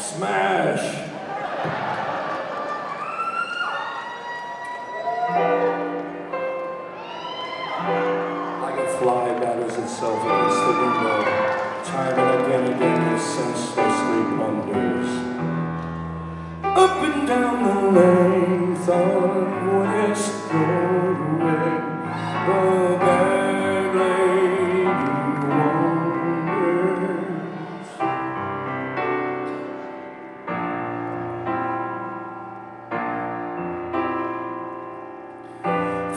smash. Like a fly batters itself against the window, time and again again it senselessly blunders. Up and down the length of West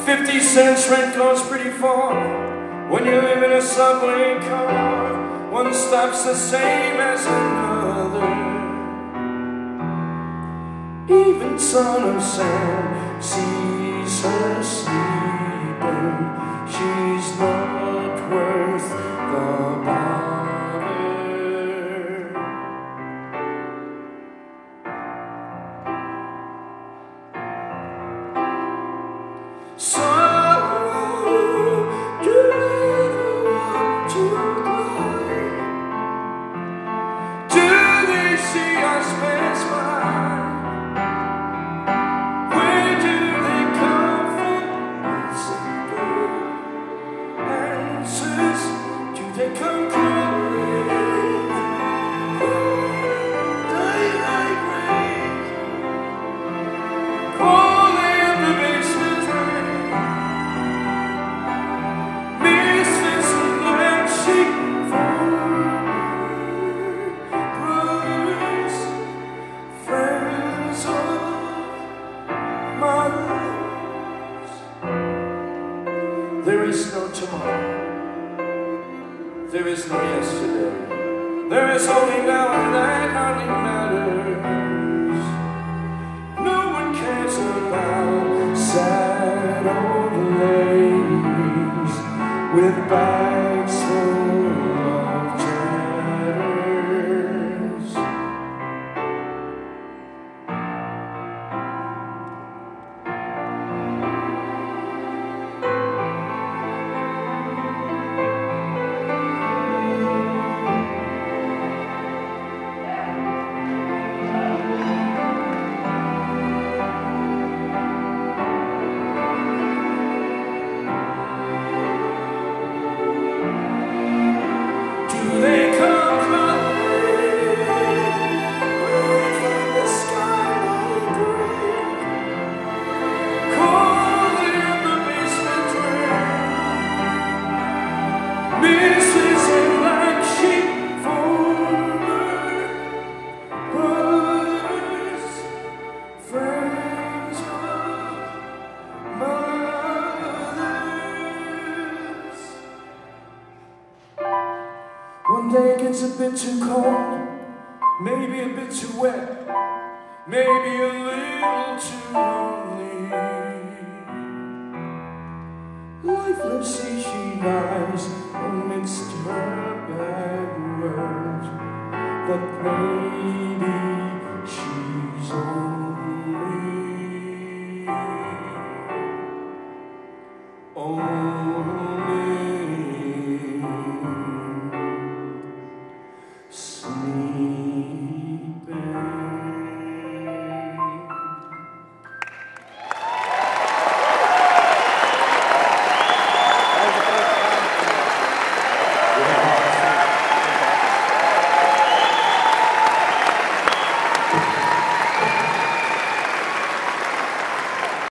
50 cents rent goes pretty far when you live in a subway car. One stop's the same as another. Even Son of Sam sees her sleep. So There is no tomorrow. There is no yesterday. There is only now and that hardly matters. No one cares about sad old ladies with bags One day it gets a bit too cold, maybe a bit too wet, maybe a little but maybe